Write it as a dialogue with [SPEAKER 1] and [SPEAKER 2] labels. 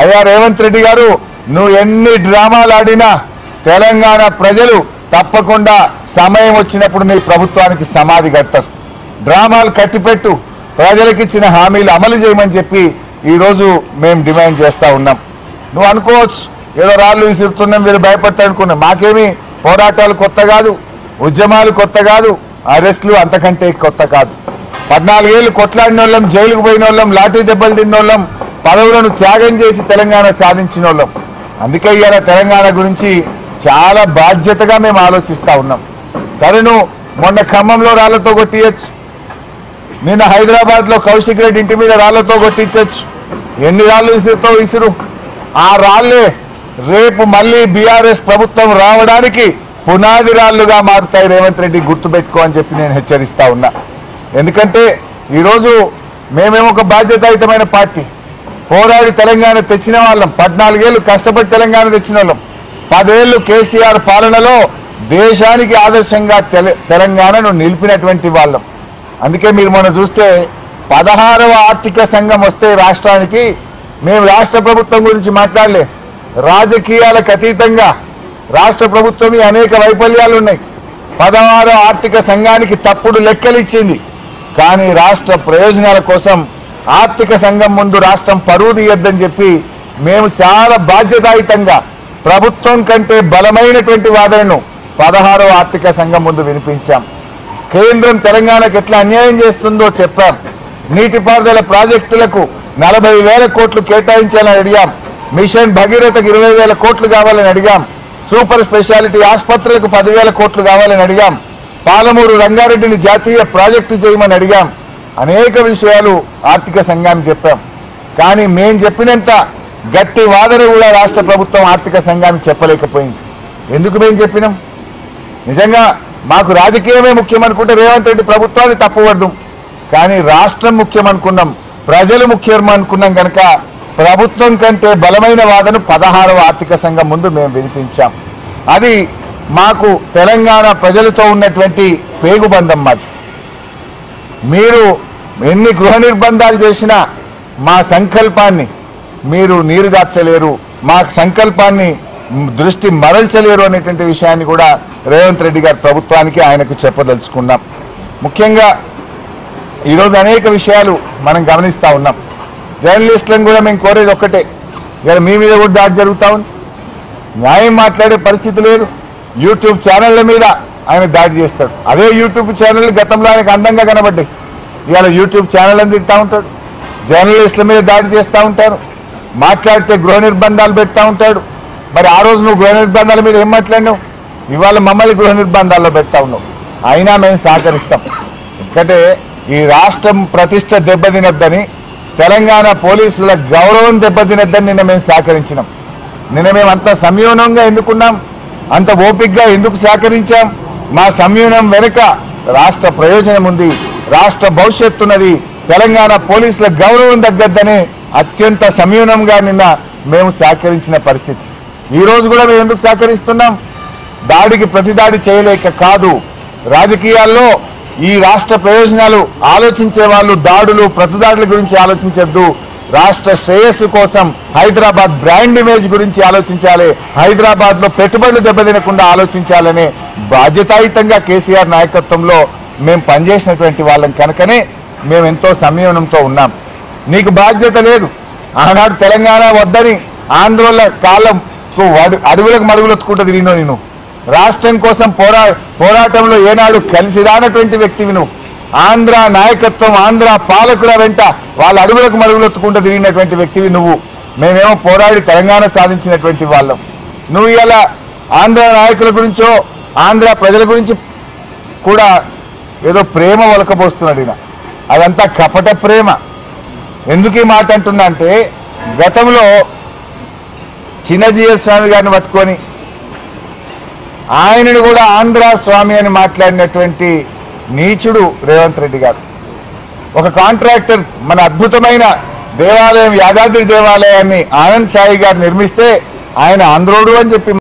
[SPEAKER 1] అయ్యా రేవంత్ రెడ్డి గారు నువ్వు ఎన్ని డ్రామాలు ఆడినా తెలంగాణ ప్రజలు తప్పకుండా సమయం వచ్చినప్పుడు నీ ప్రభుత్వానికి సమాధి కడతారు. డ్రామాలు కట్టిపెట్టు ప్రజలకిచ్చిన హామీలు అమలు చేయమని చెప్పి ఈరోజు మేము డిమాండ్ చేస్తా ఉన్నాం. నువ్వు అనుకోవచ్చు ఏదో రాళ్ళు విసురుతున్నాం వీళ్ళు భయపడతారు అనుకున్నాం. మాకేమీ పోరాటాలు కొత్త కాదు ఉద్యమాలు కొత్త కాదు అరెస్టులు అంతకంటే కొత్త కాదు. పద్నాలుగేళ్ళు కొట్లాడిన వాళ్ళం జైలుకు పోయిన వాళ్ళం లాఠీ దెబ్బలు తిన్న వాళ్ళం పదవులను త్యాగం చేసి తెలంగాణ సాధించిన వాళ్ళం అందుకే ఇవాళ తెలంగాణ గురించి చాలా బాధ్యతగా మేము ఆలోచిస్తా ఉన్నాం. సరే నువ్వు మొన్న ఖమ్మంలో రాళ్ళతో కొట్టియచ్చు. నిన్న హైదరాబాద్లో కౌశిక్ రెడ్డి ఇంటి మీద రాళ్ళతో కొట్టించచ్చు. ఎన్ని రాళ్ళు విసురుతో విసురు ఆ రాళ్ళే రేపు మళ్ళీ బీఆర్ఎస్ ప్రభుత్వం రావడానికి పునాది రాళ్ళుగా మారుతాయి రేవంత్ రెడ్డి గుర్తుపెట్టుకో అని చెప్పి నేను హెచ్చరిస్తా ఉన్నా. ఎందుకంటే ఈరోజు మేమేమో ఒక బాధ్యతాయుతమైన పార్టీ. పోరాడి తెలంగాణ తెచ్చిన వాళ్ళం. పద్నాలుగేళ్ళు కష్టపడి తెలంగాణ తెచ్చిన వాళ్ళం. పదేళ్ళు కేసీఆర్ పాలనలో దేశానికి ఆదర్శంగా తెల- తెలంగాణను నిలిపినటువంటి వాళ్ళం. అందుకే మీరు మనం చూస్తే పదహారవ ఆర్థిక సంఘం వస్తే రాష్ట్రానికి మేము రాష్ట్ర ప్రభుత్వం గురించి మాట్లాడలే. రాజకీయాలకు అతీతంగా రాష్ట్ర ప్రభుత్వం అనేక వైఫల్యాలు ఉన్నాయి. పదహారవ ఆర్థిక సంఘానికి తప్పుడు లెక్కలు ఇచ్చింది కానీ రాష్ట్ర ప్రయోజనాల కోసం ఆర్థిక సంఘం ముందు రాష్ట్రం పరువు తీయొద్దని చెప్పి మేము చాలా బాధ్యతాయుతంగా ప్రభుత్వం కంటే బలమైనటువంటి వాదనను పదహారవ ఆర్థిక సంఘం ముందు వినిపించాం. కేంద్రం తెలంగాణకు ఎట్లా అన్యాయం చేస్తుందో చెప్పాం. నీటిపారుదల ప్రాజెక్టులకు నలభై వేల కోట్లు కేటాయించాలని అడిగాం. మిషన్ భగీరథకు ఇరవై వేల కోట్లు కావాలని అడిగాం. సూపర్ స్పెషాలిటీ ఆసుపత్రులకు పదివేల కోట్లు కావాలని అడిగాం. పాలమూరు రంగారెడ్డిని జాతీయ ప్రాజెక్టు చేయమని అడిగాం. అనేక విషయాలు ఆర్థిక సంఘాన్ని చెప్పాం. కానీ మేం చెప్పినంత గట్టి వాదన కూడా రాష్ట్ర ప్రభుత్వం ఆర్థిక సంఘానికి చెప్పలేకపోయింది. ఎందుకు మేము చెప్పినాం? నిజంగా మాకు రాజకీయమే ముఖ్యం అనుకుంటే రేవంత్ రెడ్డి ప్రభుత్వాన్ని తప్పవద్దు కానీ రాష్ట్రం ముఖ్యం అనుకున్నాం ప్రజలు ముఖ్యం అనుకున్నాం కనుక ప్రభుత్వం కంటే బలమైన వాదన పదహారవ ఆర్థిక సంఘం ముందు మేము వినిపించాం. అది మాకు తెలంగాణ ప్రజలతో ఉన్నటువంటి పేగుబంధం మాది. మీరు ఎన్ని గృహ నిర్బంధాలు చేసినా మా సంకల్పాన్ని మీరు నీరుగార్చలేరు మా సంకల్పాన్ని దృష్టి మరల్చలేరు అనేటువంటి విషయాన్ని కూడా రేవంత్ రెడ్డి గారి ప్రభుత్వానికి ఆయనకు చెప్పదలుచుకున్నాం. ముఖ్యంగా ఈరోజు అనేక విషయాలు మనం గమనిస్తూ ఉన్నాం. జర్నలిస్టులను కూడా మేము కోరేది ఒక్కటే ఇక మీ మీద కూడా దాడి జరుగుతూ ఉంది. న్యాయం మాట్లాడే పరిస్థితి లేదు. యూట్యూబ్ ఛానళ్ళ మీద ఆయన దాడి చేస్తాడు. అదే యూట్యూబ్ ఛానల్ గతంలో ఆయనకు అందంగా కనబడ్డాయి. ఇవాళ యూట్యూబ్ ఛానల్ అని తిడతా ఉంటాడు. జర్నలిస్టుల మీద దాడి చేస్తూ ఉంటారు. మాట్లాడితే గృహ నిర్బంధాలు పెడతా ఉంటాడు. మరి ఆ రోజు నువ్వు గృహ నిర్బంధాల మీద ఏం మాట్లాడినావు? ఇవాళ మమ్మల్ని గృహ నిర్బంధాల్లో పెడతా ఉన్నావు. అయినా మేము సహకరిస్తాం. ఎందుకంటే ఈ రాష్ట్రం ప్రతిష్ట దెబ్బతినద్దని తెలంగాణ పోలీసుల గౌరవం దెబ్బతినద్దని నిన్న మేము సహకరించినాం. నిన్న మేము అంత సంయోనంగా ఎందుకున్నాం? అంత ఓపిక్గా ఎందుకు సహకరించాం? మా సంయమనం వెనుక రాష్ట్ర ప్రయోజనం ఉంది. రాష్ట్ర భవిష్యత్తున్నది తెలంగాణ పోలీసుల గౌరవం తగ్గద్దని అత్యంత సంయమనంగా నిన్న మేము సహకరించిన పరిస్థితి. ఈరోజు కూడా మేము ఎందుకు సహకరిస్తున్నాం? దాడికి ప్రతిదాడి చేయలేక కాదు. రాజకీయాల్లో ఈ రాష్ట్ర ప్రయోజనాలు ఆలోచించే వాళ్ళు దాడులు ప్రతిదాడుల గురించి ఆలోచించద్దు. రాష్ట్ర శ్రేయస్సు కోసం హైదరాబాద్ బ్రాండ్ ఇమేజ్ గురించి ఆలోచించాలి. హైదరాబాద్లో పెట్టుబడులు దెబ్బతినకుండా ఆలోచించాలనే బాధ్యతాయుతంగా కేసీఆర్ నాయకత్వంలో మేము పనిచేసినటువంటి వాళ్ళం కనుకనే మేము ఎంతో సంయమనంతో ఉన్నాం. నీకు బాధ్యత లేదు. ఆనాడు తెలంగాణ వద్దని ఆంధ్రోళ కాలంకు అడుగులకు మడుగులెత్తుకుంటూ తిరిగినావు నేను రాష్ట్రం కోసం పోరా పోరాటంలో ఏనాడు కలిసి రానటువంటి వ్యక్తివి నువ్వు. ఆంధ్ర నాయకత్వం ఆంధ్ర పాలకుల వెంట వాళ్ళ అడుగులకు మరుగులొత్తుకుంటూ తిరిగినటువంటి వ్యక్తివి నువ్వు. మేమేమో పోరాడి తెలంగాణ సాధించినటువంటి వాళ్ళం. నువ్వు ఇలా ఆంధ్ర నాయకుల గురించో ఆంధ్ర ప్రజల గురించి కూడా ఏదో ప్రేమ ఒలకబోస్తున్నాడు ఈయన. అదంతా కపట ప్రేమ. ఎందుకు ఈ మాట అంటున్నా అంటే గతంలో చిన్నజీయ స్వామి గారిని పట్టుకొని ఆయనను కూడా ఆంధ్ర స్వామి అని మాట్లాడినటువంటి నీచుడు రేవంత్ రెడ్డి గారు. ఒక కాంట్రాక్టర్ మన అద్భుతమైన దేవాలయం యాదాద్రి దేవాలయాన్ని ఆనంద్ సాయి గారు నిర్మిస్తే ఆయన ఆంధ్రోడు అని చెప్పి